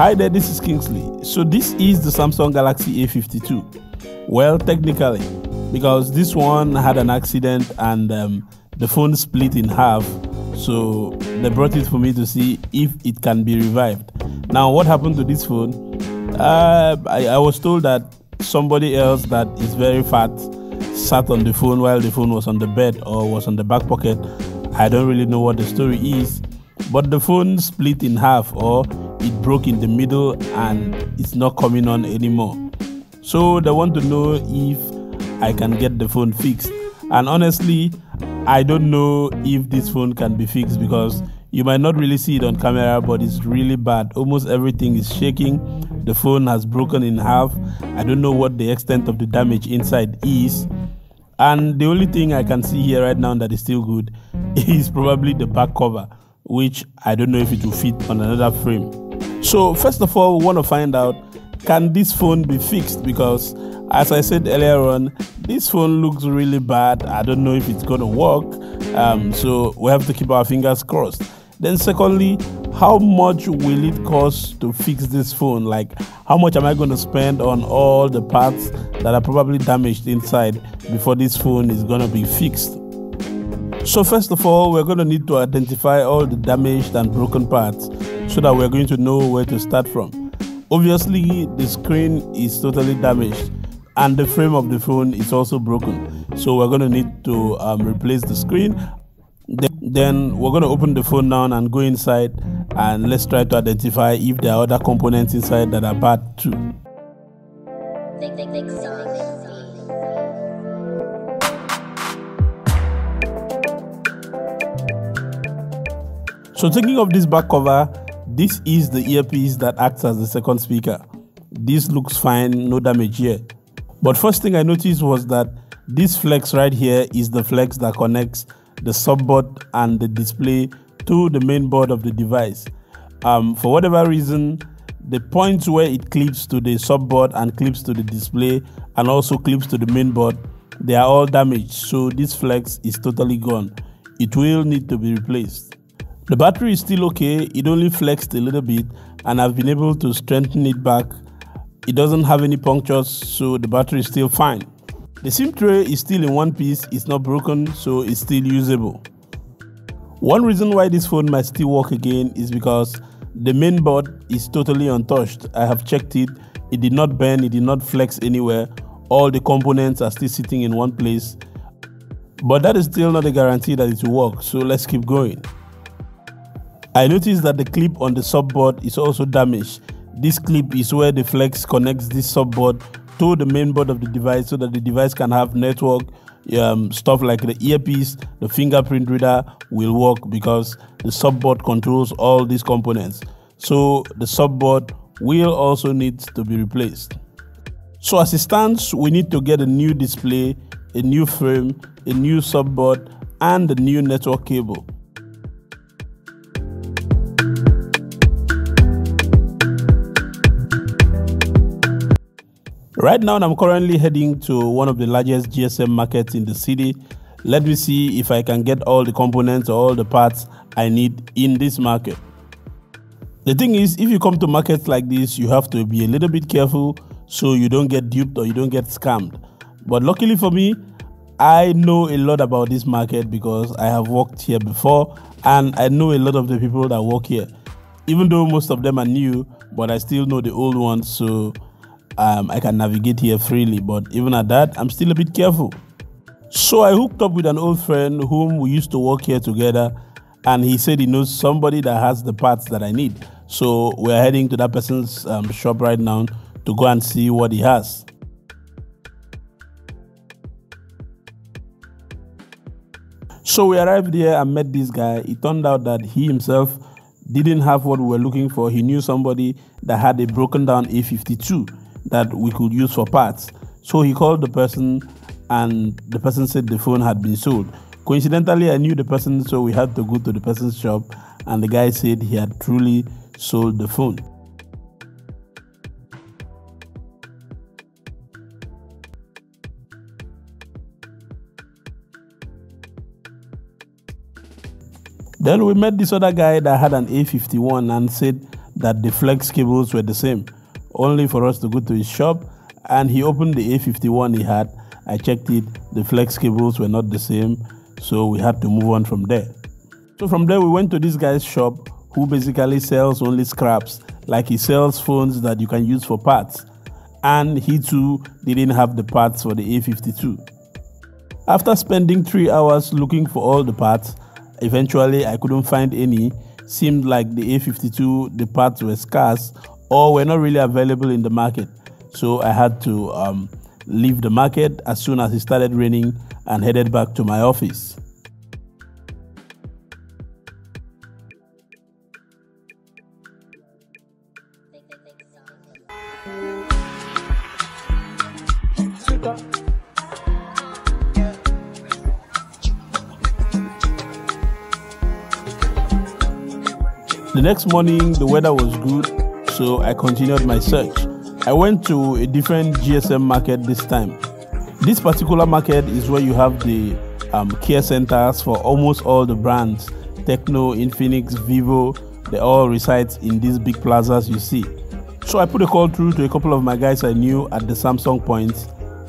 Hi there, this is Kingsley. So this is the Samsung Galaxy A52. Well, technically, because this one had an accident and um, the phone split in half, so they brought it for me to see if it can be revived. Now, what happened to this phone? Uh, I, I was told that somebody else that is very fat sat on the phone while the phone was on the bed or was on the back pocket. I don't really know what the story is, but the phone split in half or it broke in the middle and it's not coming on anymore. So they want to know if I can get the phone fixed. And honestly, I don't know if this phone can be fixed because you might not really see it on camera, but it's really bad. Almost everything is shaking. The phone has broken in half. I don't know what the extent of the damage inside is. And the only thing I can see here right now that is still good is probably the back cover, which I don't know if it will fit on another frame. So, first of all, we want to find out can this phone be fixed? Because, as I said earlier on, this phone looks really bad. I don't know if it's going to work. Um, so, we have to keep our fingers crossed. Then, secondly, how much will it cost to fix this phone? Like, how much am I going to spend on all the parts that are probably damaged inside before this phone is going to be fixed? So, first of all, we're going to need to identify all the damaged and broken parts so that we're going to know where to start from. Obviously, the screen is totally damaged and the frame of the phone is also broken. So, we're going to need to um, replace the screen. Then, we're going to open the phone down and go inside and let's try to identify if there are other components inside that are bad too. So thinking of this back cover, this is the earpiece that acts as the second speaker. This looks fine, no damage here. But first thing I noticed was that this flex right here is the flex that connects the subboard and the display to the main board of the device. Um, for whatever reason, the points where it clips to the subboard and clips to the display and also clips to the main board, they are all damaged. So this flex is totally gone. It will need to be replaced. The battery is still okay, it only flexed a little bit and I've been able to strengthen it back. It doesn't have any punctures, so the battery is still fine. The SIM tray is still in one piece, it's not broken, so it's still usable. One reason why this phone might still work again is because the main board is totally untouched. I have checked it, it did not bend, it did not flex anywhere. All the components are still sitting in one place. But that is still not a guarantee that it will work, so let's keep going. I noticed that the clip on the subboard is also damaged. This clip is where the flex connects this subboard to the main board of the device so that the device can have network um, stuff like the earpiece, the fingerprint reader will work because the subboard controls all these components. So the subboard will also need to be replaced. So as it stands, we need to get a new display, a new frame, a new subboard, and a new network cable. Right now, I'm currently heading to one of the largest GSM markets in the city. Let me see if I can get all the components or all the parts I need in this market. The thing is, if you come to markets like this, you have to be a little bit careful so you don't get duped or you don't get scammed. But luckily for me, I know a lot about this market because I have worked here before and I know a lot of the people that work here. Even though most of them are new, but I still know the old ones, so um, I can navigate here freely. But even at that, I'm still a bit careful. So I hooked up with an old friend whom we used to work here together, and he said he knows somebody that has the parts that I need. So we're heading to that person's um, shop right now to go and see what he has. So we arrived here and met this guy. It turned out that he himself didn't have what we were looking for. He knew somebody that had a broken down A52 that we could use for parts. So he called the person, and the person said the phone had been sold. Coincidentally, I knew the person, so we had to go to the person's shop, and the guy said he had truly sold the phone. Then we met this other guy that had an A51 and said that the flex cables were the same, only for us to go to his shop and he opened the A51 he had. I checked it, the flex cables were not the same, so we had to move on from there. So from there, we went to this guy's shop who basically sells only scraps, like he sells phones that you can use for parts. And he too didn't have the parts for the A52. After spending three hours looking for all the parts, eventually I couldn't find any. Seemed like the A52, the parts were scarce or were not really available in the market. So I had to um, leave the market as soon as it started raining and headed back to my office. The next morning, the weather was good, so I continued my search. I went to a different GSM market this time. This particular market is where you have the um, care centers for almost all the brands Tecno, Infinix, Vivo, they all reside in these big plazas you see. So I put a call through to a couple of my guys I knew at the Samsung points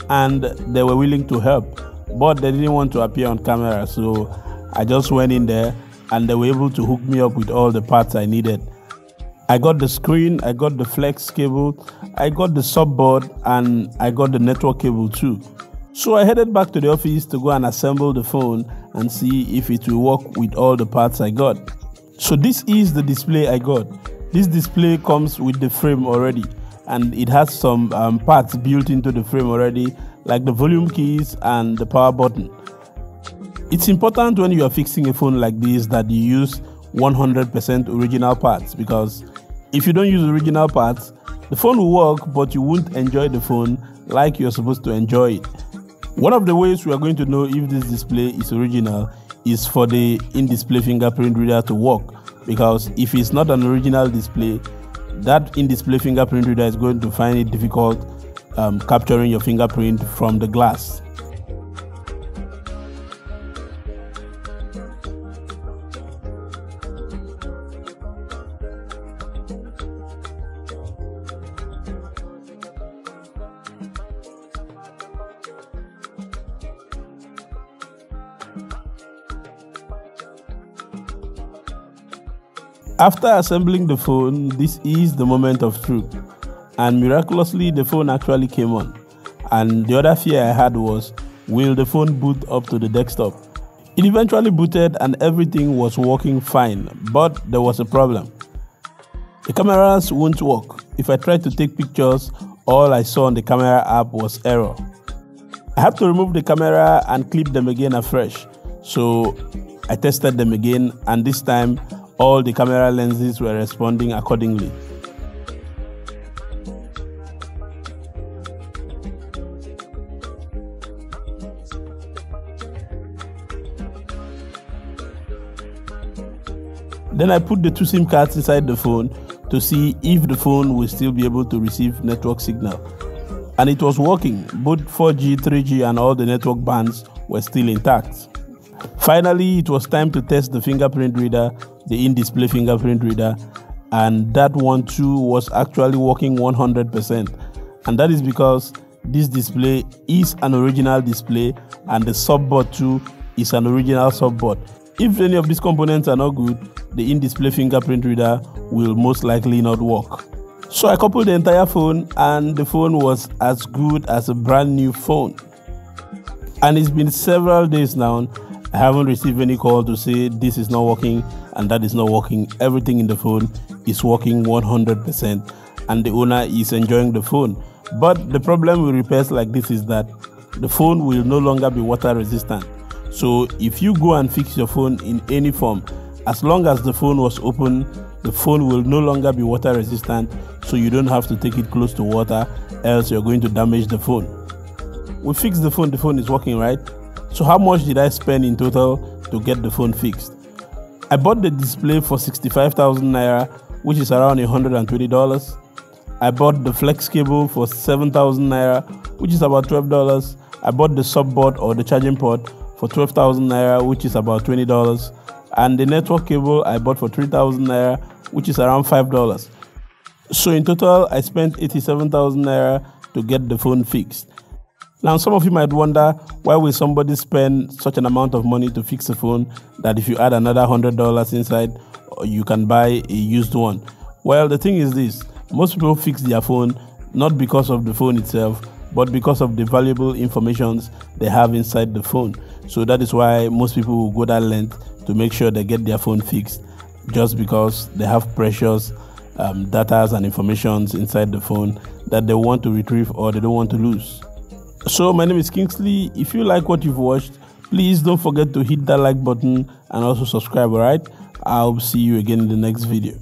and they were willing to help, but they didn't want to appear on camera. So I just went in there and they were able to hook me up with all the parts I needed. I got the screen, I got the flex cable, I got the subboard, and I got the network cable too. So I headed back to the office to go and assemble the phone and see if it will work with all the parts I got. So this is the display I got. This display comes with the frame already and it has some um, parts built into the frame already like the volume keys and the power button. It's important when you are fixing a phone like this that you use 100% original parts because if you don't use original parts, the phone will work, but you won't enjoy the phone like you're supposed to enjoy it. One of the ways we are going to know if this display is original is for the in display fingerprint reader to work because if it's not an original display, that in display fingerprint reader is going to find it difficult um, capturing your fingerprint from the glass. After assembling the phone, this is the moment of truth. And miraculously, the phone actually came on. And the other fear I had was will the phone boot up to the desktop? It eventually booted and everything was working fine, but there was a problem. The cameras won't work. If I tried to take pictures, all I saw on the camera app was error. I had to remove the camera and clip them again afresh. So I tested them again, and this time all the camera lenses were responding accordingly. Then I put the two SIM cards inside the phone to see if the phone will still be able to receive network signal. And it was working. Both 4G, 3G, and all the network bands were still intact. Finally, it was time to test the fingerprint reader, the in display fingerprint reader, and that one too was actually working 100%. And that is because this display is an original display and the subboard too is an original subboard. If any of these components are not good, the in display fingerprint reader will most likely not work. So I coupled the entire phone and the phone was as good as a brand new phone. And it's been several days now I haven't received any call to say this is not working and that is not working. Everything in the phone is working 100% and the owner is enjoying the phone. But the problem with repairs like this is that the phone will no longer be water resistant. So if you go and fix your phone in any form, as long as the phone was open, the phone will no longer be water resistant, so you don't have to take it close to water, else you're going to damage the phone. We fixed the phone, the phone is working, right? So, how much did I spend in total to get the phone fixed? I bought the display for 65,000 naira, which is around $120. I bought the flex cable for 7,000 naira, which is about $12. I bought the subboard or the charging port for 12,000 naira, which is about $20. And the network cable I bought for 3,000 naira, which is around $5. So in total, I spent 87,000 naira to get the phone fixed. Now, some of you might wonder why will somebody spend such an amount of money to fix a phone that if you add another hundred dollars inside, you can buy a used one. Well, the thing is this: most people fix their phone not because of the phone itself, but because of the valuable informations they have inside the phone. So that is why most people will go that length to make sure they get their phone fixed, just because they have precious um, data and informations inside the phone that they want to retrieve or they don't want to lose. So, my name is Kingsley. If you like what you've watched, please don't forget to hit that like button and also subscribe, alright? I'll see you again in the next video.